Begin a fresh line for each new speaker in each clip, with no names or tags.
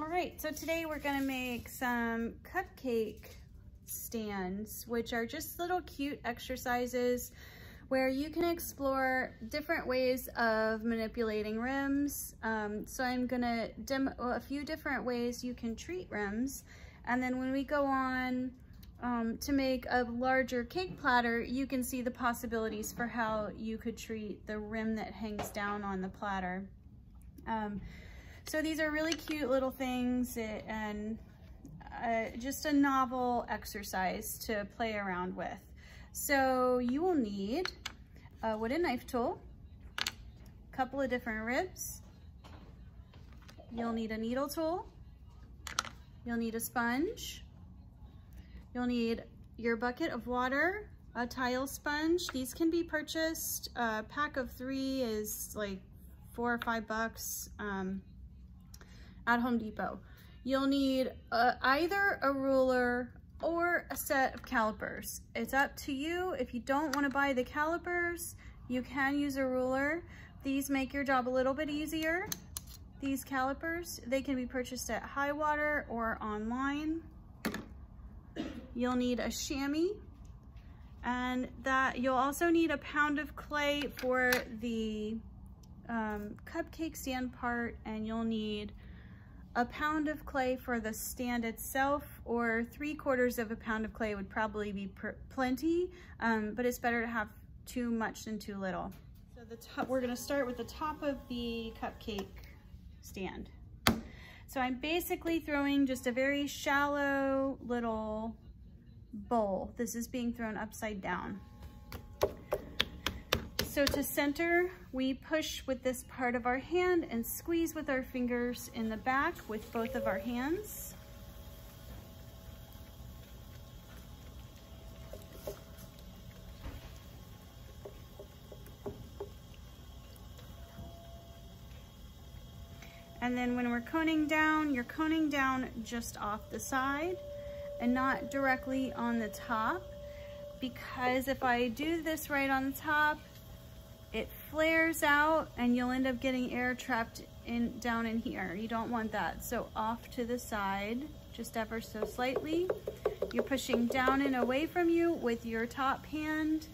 All right, so today we're gonna make some cupcake stands, which are just little cute exercises where you can explore different ways of manipulating rims. Um, so I'm gonna demo a few different ways you can treat rims. And then when we go on um, to make a larger cake platter, you can see the possibilities for how you could treat the rim that hangs down on the platter. Um, so these are really cute little things and uh, just a novel exercise to play around with. So you will need a wooden knife tool, a couple of different ribs. You'll need a needle tool. You'll need a sponge. You'll need your bucket of water, a tile sponge. These can be purchased. A pack of three is like four or five bucks um, at Home Depot. You'll need uh, either a ruler or a set of calipers. It's up to you. If you don't want to buy the calipers, you can use a ruler. These make your job a little bit easier. These calipers, they can be purchased at Highwater or online. You'll need a chamois and that you'll also need a pound of clay for the um, cupcake stand part and you'll need a pound of clay for the stand itself or three quarters of a pound of clay would probably be plenty, um, but it's better to have too much than too little. So the top, we're gonna start with the top of the cupcake stand. So I'm basically throwing just a very shallow little bowl. This is being thrown upside down. So to center, we push with this part of our hand and squeeze with our fingers in the back with both of our hands. And then when we're coning down, you're coning down just off the side and not directly on the top because if I do this right on the top, flares out and you'll end up getting air trapped in down in here. You don't want that. So off to the side, just ever so slightly. You're pushing down and away from you with your top hand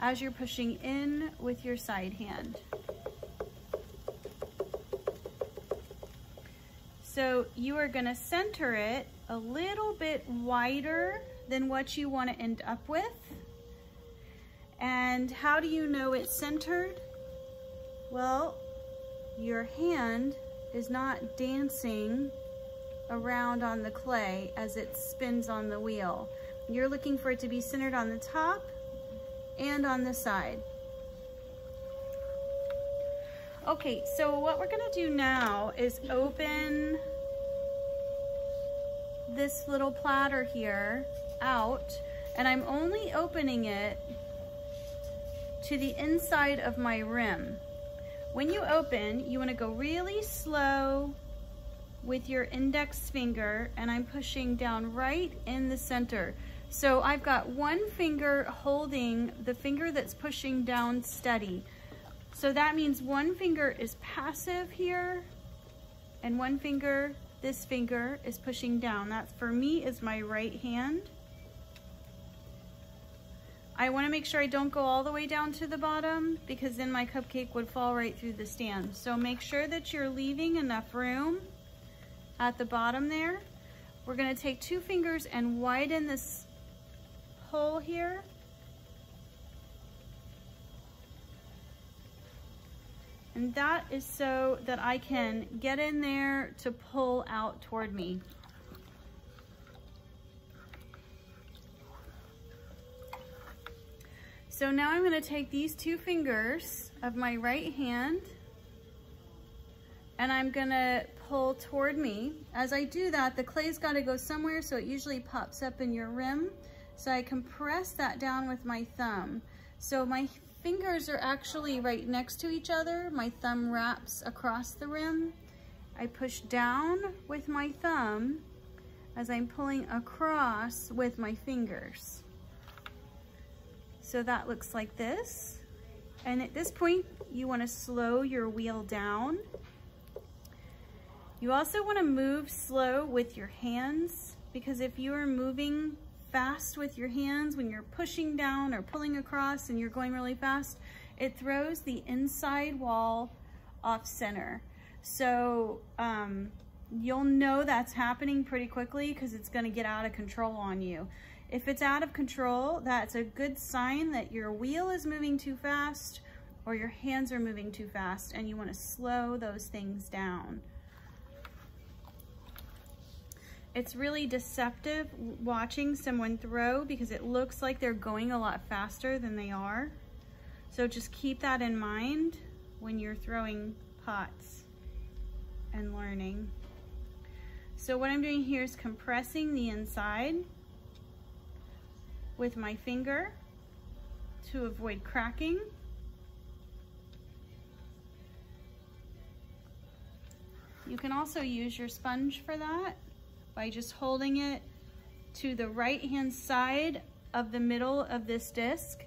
as you're pushing in with your side hand. So you are gonna center it a little bit wider than what you wanna end up with. And how do you know it's centered? Well, your hand is not dancing around on the clay as it spins on the wheel. You're looking for it to be centered on the top and on the side. Okay, so what we're gonna do now is open this little platter here out and I'm only opening it to the inside of my rim. When you open, you wanna go really slow with your index finger and I'm pushing down right in the center. So I've got one finger holding the finger that's pushing down steady. So that means one finger is passive here and one finger, this finger is pushing down. That for me is my right hand. I wanna make sure I don't go all the way down to the bottom because then my cupcake would fall right through the stand. So make sure that you're leaving enough room at the bottom there. We're gonna take two fingers and widen this hole here. And that is so that I can get in there to pull out toward me. So now I'm gonna take these two fingers of my right hand and I'm gonna pull toward me. As I do that, the clay's gotta go somewhere so it usually pops up in your rim. So I compress that down with my thumb. So my fingers are actually right next to each other. My thumb wraps across the rim. I push down with my thumb as I'm pulling across with my fingers. So that looks like this. And at this point, you wanna slow your wheel down. You also wanna move slow with your hands because if you are moving fast with your hands, when you're pushing down or pulling across and you're going really fast, it throws the inside wall off center. So um, you'll know that's happening pretty quickly because it's gonna get out of control on you. If it's out of control, that's a good sign that your wheel is moving too fast or your hands are moving too fast and you wanna slow those things down. It's really deceptive watching someone throw because it looks like they're going a lot faster than they are. So just keep that in mind when you're throwing pots and learning. So what I'm doing here is compressing the inside with my finger to avoid cracking. You can also use your sponge for that by just holding it to the right hand side of the middle of this disc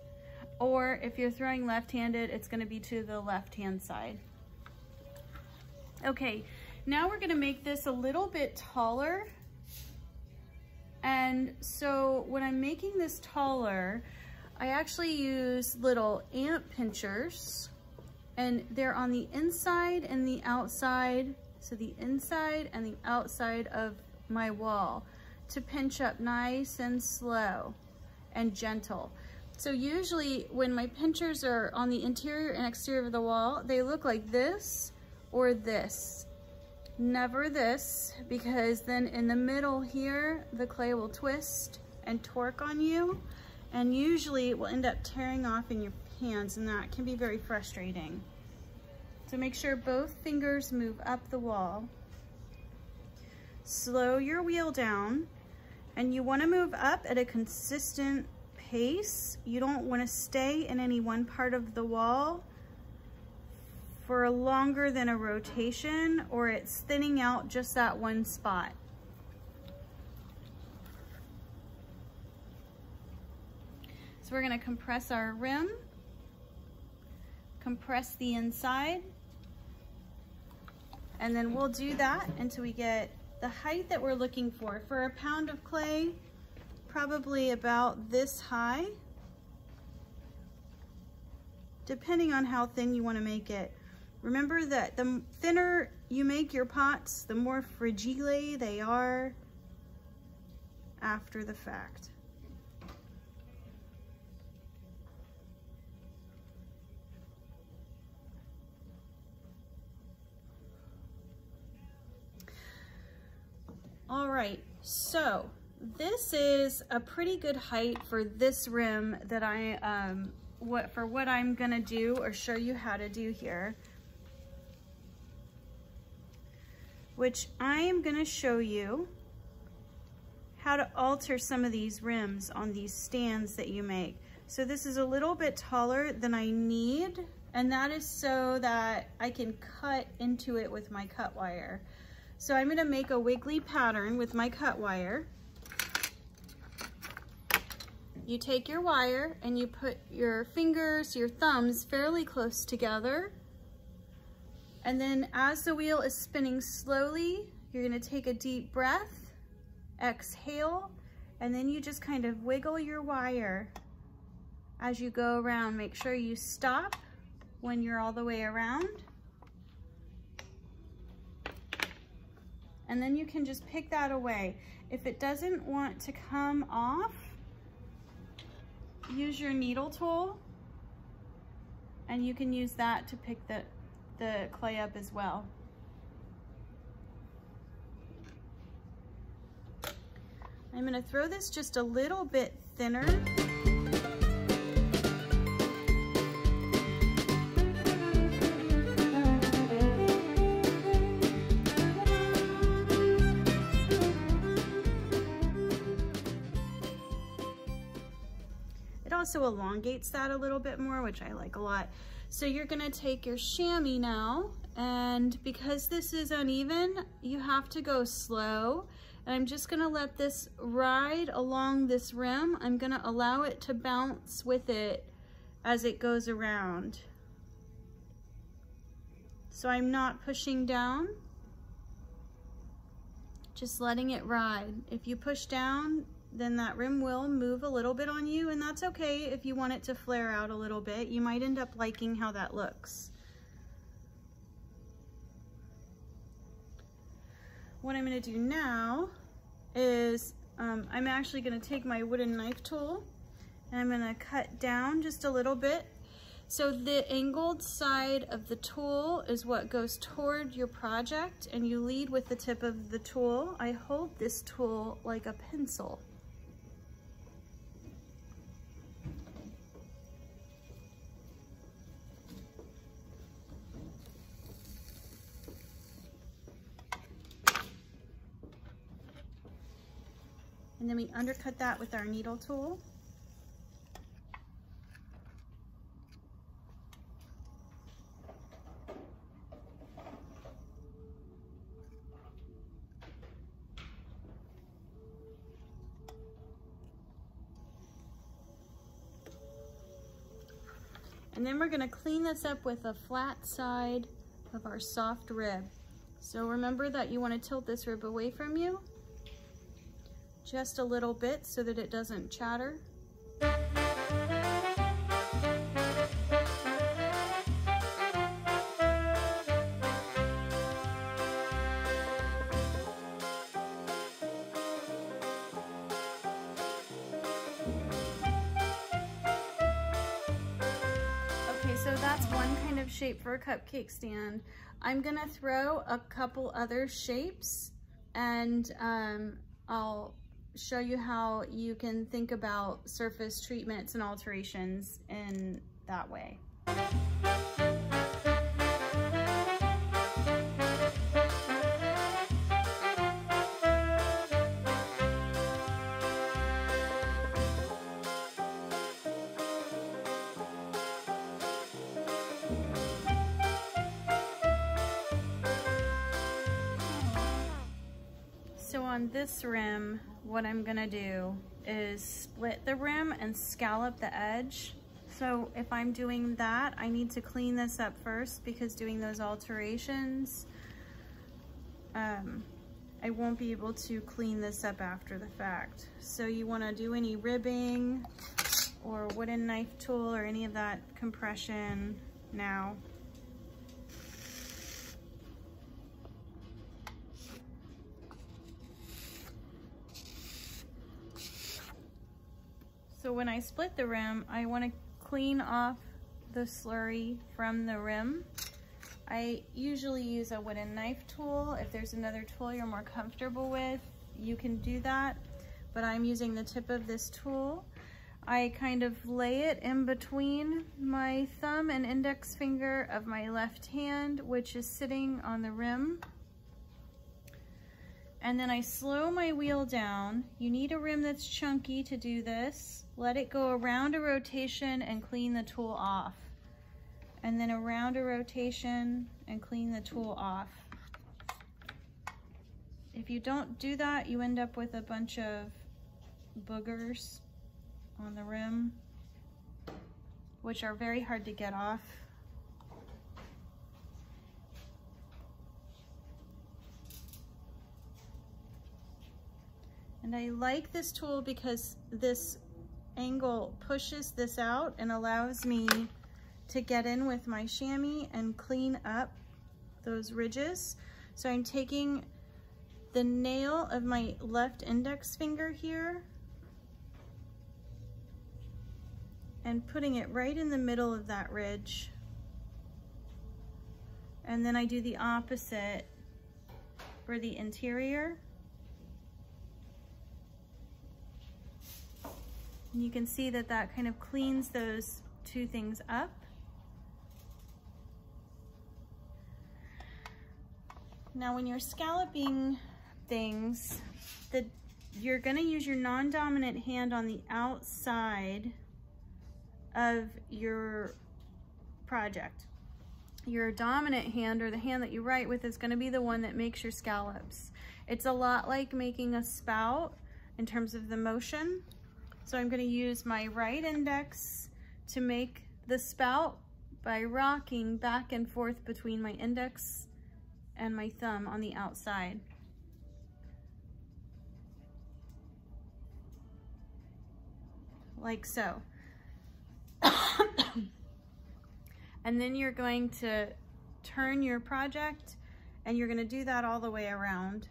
or if you're throwing left-handed it's going to be to the left hand side. Okay, now we're gonna make this a little bit taller. And so when I'm making this taller, I actually use little ant pinchers and they're on the inside and the outside. So the inside and the outside of my wall to pinch up nice and slow and gentle. So usually when my pinchers are on the interior and exterior of the wall, they look like this or this. Never this, because then in the middle here, the clay will twist and torque on you, and usually it will end up tearing off in your hands, and that can be very frustrating. So make sure both fingers move up the wall. Slow your wheel down, and you wanna move up at a consistent pace. You don't wanna stay in any one part of the wall for longer than a rotation or it's thinning out just that one spot. So we're gonna compress our rim, compress the inside, and then we'll do that until we get the height that we're looking for. For a pound of clay, probably about this high, depending on how thin you wanna make it. Remember that the thinner you make your pots, the more fragile they are after the fact. All right, so this is a pretty good height for this rim that I, um, what for what I'm gonna do or show you how to do here. Which I am gonna show you how to alter some of these rims on these stands that you make. So this is a little bit taller than I need, and that is so that I can cut into it with my cut wire. So I'm gonna make a wiggly pattern with my cut wire. You take your wire and you put your fingers, your thumbs fairly close together and then as the wheel is spinning slowly, you're gonna take a deep breath, exhale, and then you just kind of wiggle your wire as you go around. Make sure you stop when you're all the way around. And then you can just pick that away. If it doesn't want to come off, use your needle tool and you can use that to pick the the clay up as well. I'm gonna throw this just a little bit thinner. It also elongates that a little bit more, which I like a lot. So you're gonna take your chamois now, and because this is uneven, you have to go slow. And I'm just gonna let this ride along this rim. I'm gonna allow it to bounce with it as it goes around. So I'm not pushing down. just letting it ride. If you push down, then that rim will move a little bit on you and that's okay if you want it to flare out a little bit. You might end up liking how that looks. What I'm gonna do now is um, I'm actually gonna take my wooden knife tool and I'm gonna cut down just a little bit. So the angled side of the tool is what goes toward your project and you lead with the tip of the tool. I hold this tool like a pencil. And then we undercut that with our needle tool. And then we're gonna clean this up with a flat side of our soft rib. So remember that you wanna tilt this rib away from you just a little bit so that it doesn't chatter. Okay, so that's one kind of shape for a cupcake stand. I'm gonna throw a couple other shapes and um, I'll show you how you can think about surface treatments and alterations in that way. On this rim, what I'm gonna do is split the rim and scallop the edge. So if I'm doing that, I need to clean this up first because doing those alterations, um, I won't be able to clean this up after the fact. So you wanna do any ribbing or wooden knife tool or any of that compression now. So when I split the rim, I want to clean off the slurry from the rim. I usually use a wooden knife tool. If there's another tool you're more comfortable with, you can do that. But I'm using the tip of this tool. I kind of lay it in between my thumb and index finger of my left hand, which is sitting on the rim and then I slow my wheel down. You need a rim that's chunky to do this. Let it go around a rotation and clean the tool off. And then around a rotation and clean the tool off. If you don't do that, you end up with a bunch of boogers on the rim, which are very hard to get off. And I like this tool because this angle pushes this out and allows me to get in with my chamois and clean up those ridges. So I'm taking the nail of my left index finger here and putting it right in the middle of that ridge. And then I do the opposite for the interior. And you can see that that kind of cleans those two things up. Now when you're scalloping things, the, you're gonna use your non-dominant hand on the outside of your project. Your dominant hand or the hand that you write with is gonna be the one that makes your scallops. It's a lot like making a spout in terms of the motion. So I'm gonna use my right index to make the spout by rocking back and forth between my index and my thumb on the outside. Like so. and then you're going to turn your project and you're gonna do that all the way around.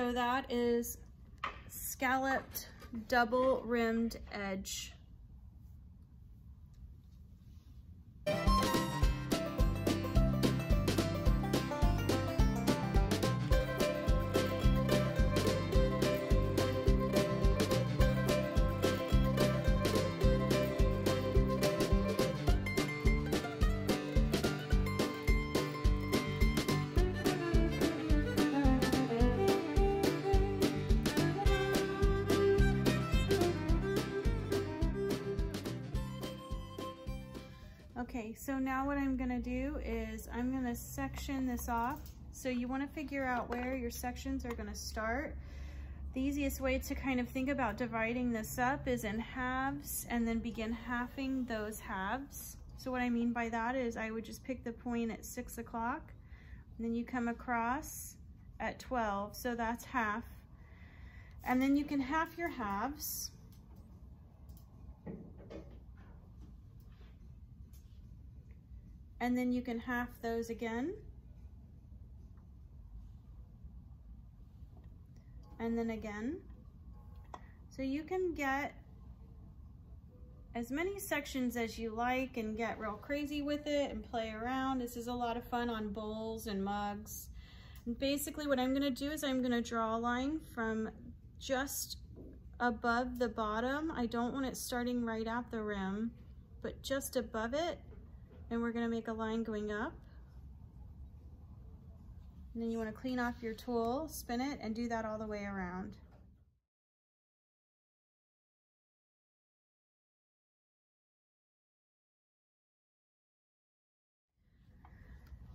So that is scalloped double rimmed edge. Okay, so now what I'm gonna do is I'm gonna section this off. So you wanna figure out where your sections are gonna start. The easiest way to kind of think about dividing this up is in halves and then begin halving those halves. So what I mean by that is I would just pick the point at six o'clock and then you come across at 12, so that's half. And then you can half your halves. And then you can half those again. And then again. So you can get as many sections as you like and get real crazy with it and play around. This is a lot of fun on bowls and mugs. And basically what I'm gonna do is I'm gonna draw a line from just above the bottom. I don't want it starting right at the rim, but just above it and we're gonna make a line going up. And then you wanna clean off your tool, spin it, and do that all the way around.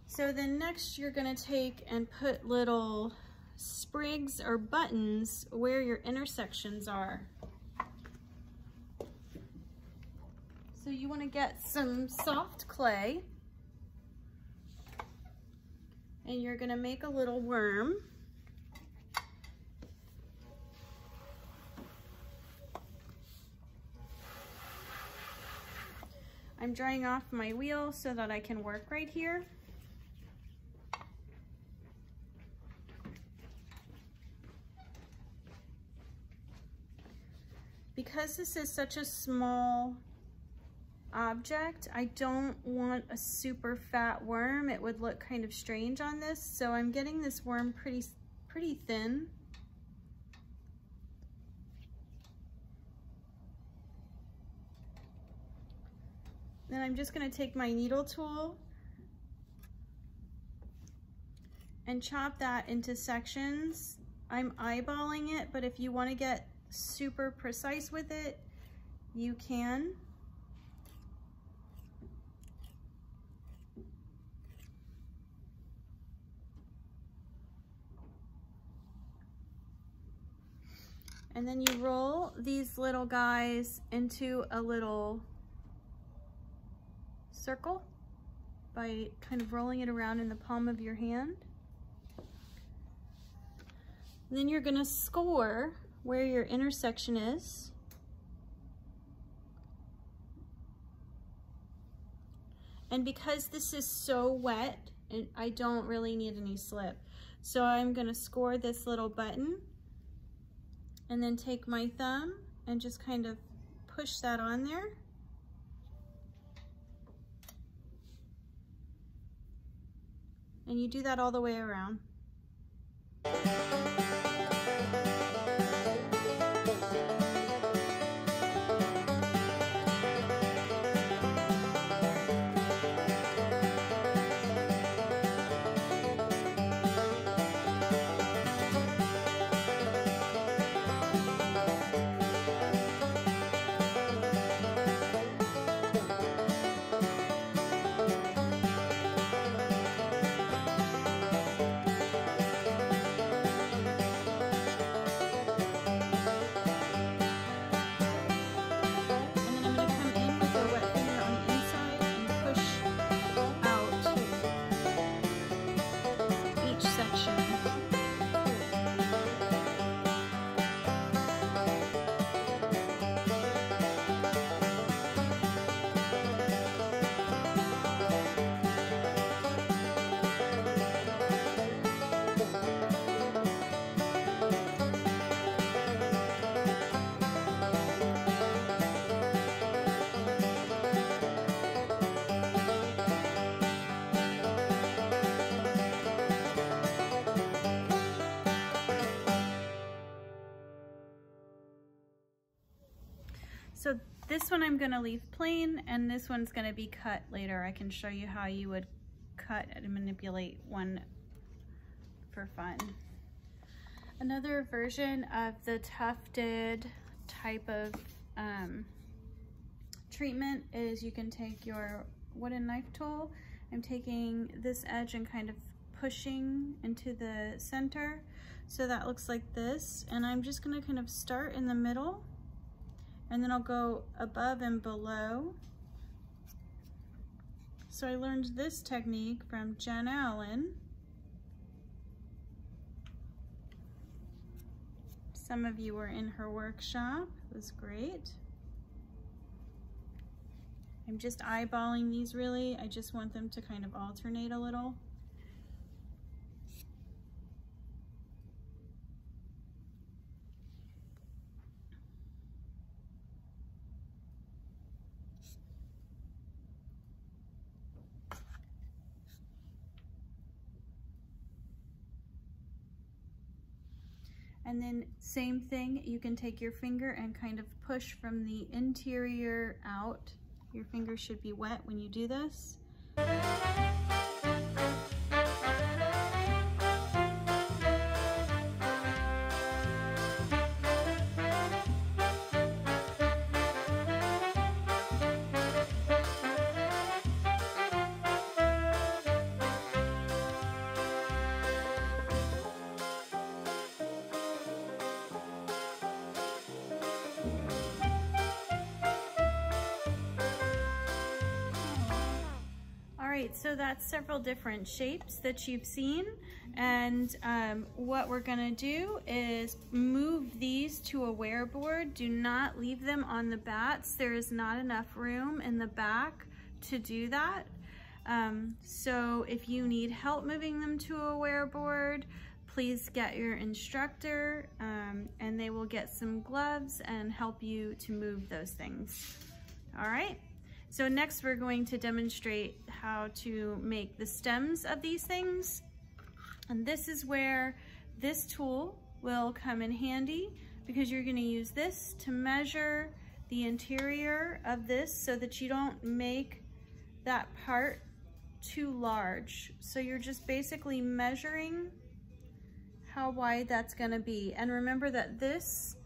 So then next you're gonna take and put little sprigs or buttons where your intersections are. So you wanna get some soft clay and you're gonna make a little worm. I'm drying off my wheel so that I can work right here. Because this is such a small object. I don't want a super fat worm. It would look kind of strange on this. So I'm getting this worm pretty, pretty thin. Then I'm just gonna take my needle tool and chop that into sections. I'm eyeballing it, but if you wanna get super precise with it, you can. And then you roll these little guys into a little circle by kind of rolling it around in the palm of your hand. And then you're gonna score where your intersection is. And because this is so wet, and I don't really need any slip. So I'm gonna score this little button and then take my thumb and just kind of push that on there. And you do that all the way around. So this one I'm gonna leave plain and this one's gonna be cut later. I can show you how you would cut and manipulate one for fun. Another version of the tufted type of um, treatment is you can take your wooden knife tool. I'm taking this edge and kind of pushing into the center. So that looks like this. And I'm just gonna kind of start in the middle and then I'll go above and below. So I learned this technique from Jen Allen. Some of you were in her workshop, it was great. I'm just eyeballing these really. I just want them to kind of alternate a little. And then same thing, you can take your finger and kind of push from the interior out. Your finger should be wet when you do this. So that's several different shapes that you've seen. And um, what we're gonna do is move these to a ware board. Do not leave them on the bats. There is not enough room in the back to do that. Um, so if you need help moving them to a ware board, please get your instructor um, and they will get some gloves and help you to move those things. All right. So next we're going to demonstrate how to make the stems of these things. And this is where this tool will come in handy because you're gonna use this to measure the interior of this so that you don't make that part too large. So you're just basically measuring how wide that's gonna be. And remember that this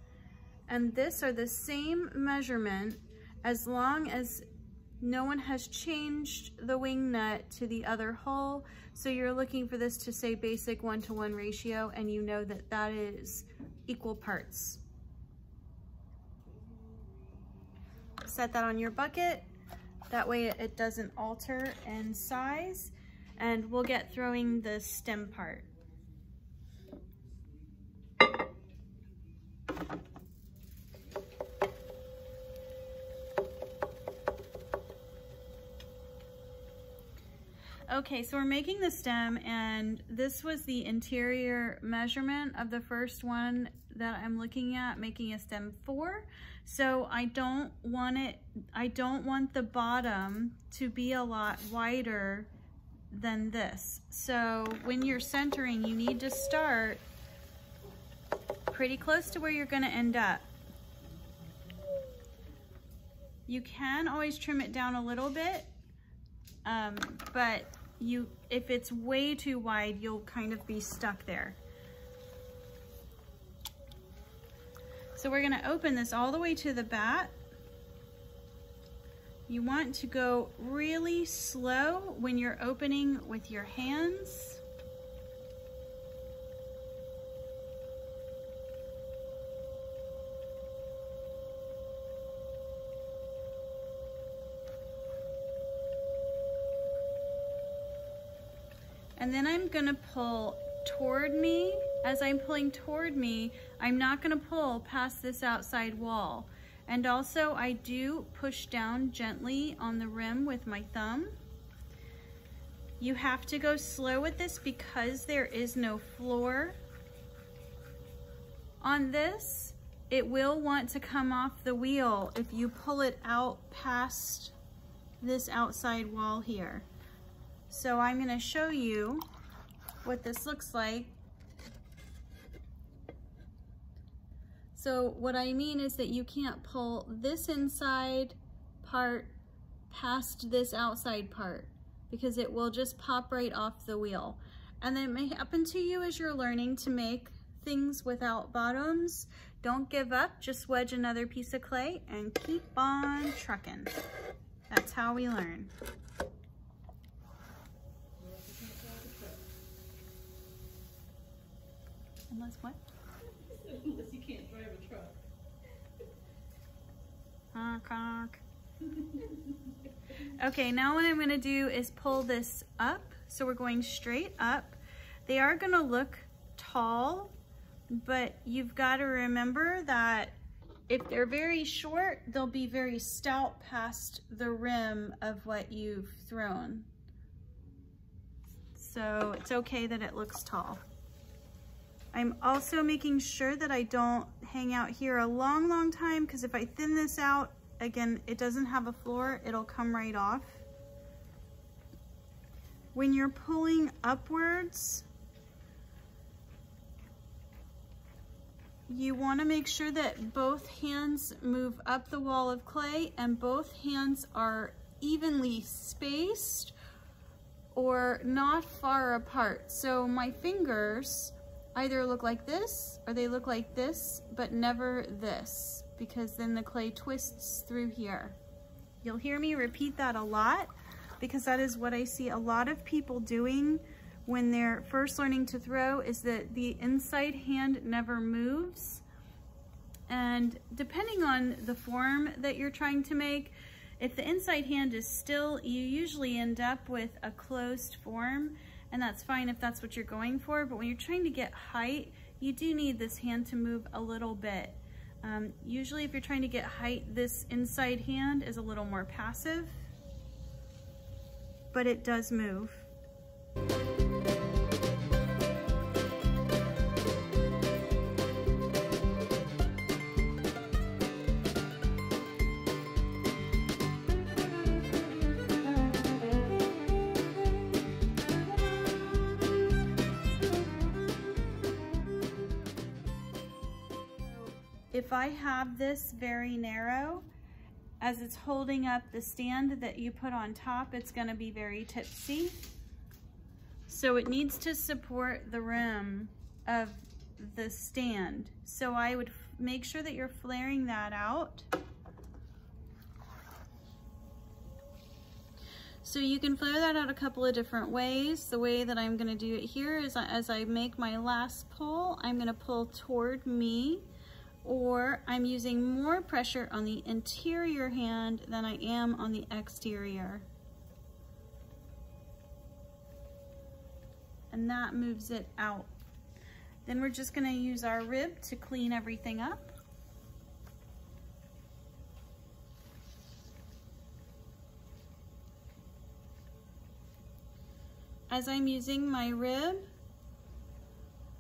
and this are the same measurement as long as no one has changed the wing nut to the other hull, so you're looking for this to say basic one-to-one -one ratio, and you know that that is equal parts. Set that on your bucket. That way it doesn't alter in size, and we'll get throwing the stem part. Okay, so we're making the stem and this was the interior measurement of the first one that I'm looking at, making a stem for. So I don't want it, I don't want the bottom to be a lot wider than this. So when you're centering, you need to start pretty close to where you're gonna end up. You can always trim it down a little bit, um, but you, if it's way too wide, you'll kind of be stuck there. So we're gonna open this all the way to the bat. You want to go really slow when you're opening with your hands. And then I'm gonna pull toward me. As I'm pulling toward me, I'm not gonna pull past this outside wall. And also I do push down gently on the rim with my thumb. You have to go slow with this because there is no floor on this. It will want to come off the wheel if you pull it out past this outside wall here. So I'm gonna show you what this looks like. So what I mean is that you can't pull this inside part past this outside part because it will just pop right off the wheel. And it may happen to you as you're learning to make things without bottoms. Don't give up, just wedge another piece of clay and keep on trucking. That's how we learn. Unless what?
Unless you can't drive a truck.
Honk, honk. Okay, now what I'm gonna do is pull this up. So we're going straight up. They are gonna look tall, but you've gotta remember that if they're very short, they'll be very stout past the rim of what you've thrown. So it's okay that it looks tall. I'm also making sure that I don't hang out here a long, long time because if I thin this out, again, it doesn't have a floor, it'll come right off. When you're pulling upwards, you want to make sure that both hands move up the wall of clay and both hands are evenly spaced or not far apart. So my fingers either look like this or they look like this, but never this because then the clay twists through here. You'll hear me repeat that a lot because that is what I see a lot of people doing when they're first learning to throw is that the inside hand never moves. And depending on the form that you're trying to make, if the inside hand is still, you usually end up with a closed form and that's fine if that's what you're going for. But when you're trying to get height, you do need this hand to move a little bit. Um, usually if you're trying to get height, this inside hand is a little more passive, but it does move. I have this very narrow, as it's holding up the stand that you put on top, it's gonna be very tipsy. So it needs to support the rim of the stand. So I would make sure that you're flaring that out. So you can flare that out a couple of different ways. The way that I'm gonna do it here is as I make my last pull, I'm gonna pull toward me or I'm using more pressure on the interior hand than I am on the exterior. And that moves it out. Then we're just gonna use our rib to clean everything up. As I'm using my rib,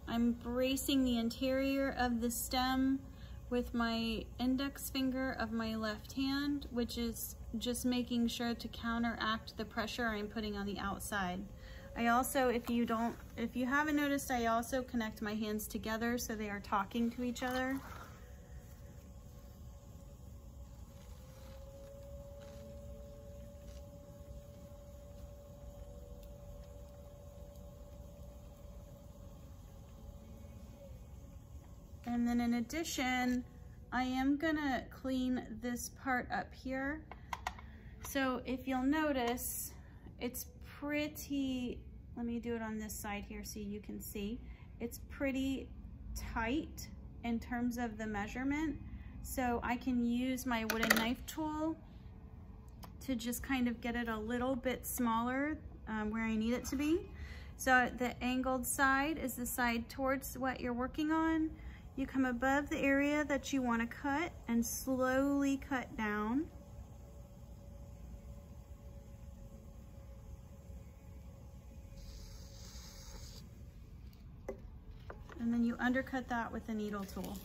I'm bracing the interior of the stem with my index finger of my left hand, which is just making sure to counteract the pressure I'm putting on the outside. I also, if you don't, if you haven't noticed, I also connect my hands together so they are talking to each other. And then in addition, I am gonna clean this part up here. So if you'll notice, it's pretty, let me do it on this side here so you can see. It's pretty tight in terms of the measurement. So I can use my wooden knife tool to just kind of get it a little bit smaller um, where I need it to be. So the angled side is the side towards what you're working on. You come above the area that you want to cut and slowly cut down. And then you undercut that with a needle tool.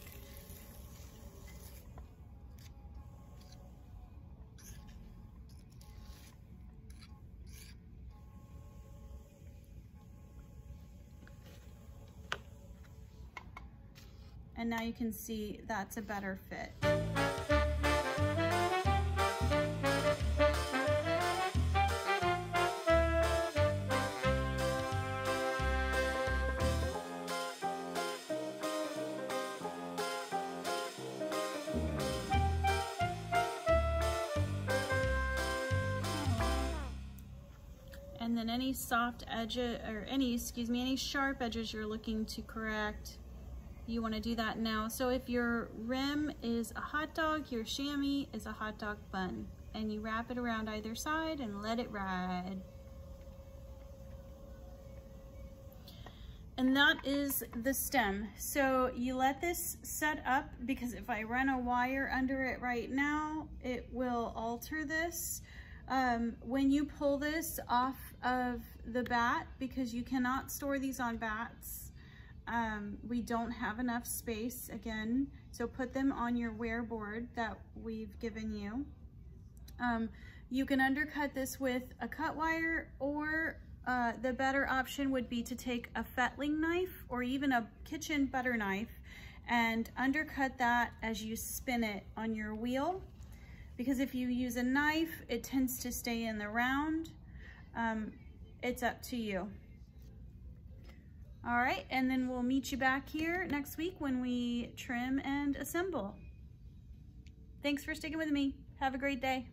And now you can see that's a better fit. And then any soft edges, or any, excuse me, any sharp edges you're looking to correct, you wanna do that now. So if your rim is a hot dog, your chamois is a hot dog bun. And you wrap it around either side and let it ride. And that is the stem. So you let this set up because if I run a wire under it right now, it will alter this. Um, when you pull this off of the bat, because you cannot store these on bats, um, we don't have enough space again. So put them on your ware board that we've given you. Um, you can undercut this with a cut wire or uh, the better option would be to take a fettling knife or even a kitchen butter knife and undercut that as you spin it on your wheel. Because if you use a knife, it tends to stay in the round. Um, it's up to you. All right, and then we'll meet you back here next week when we trim and assemble. Thanks for sticking with me. Have a great day.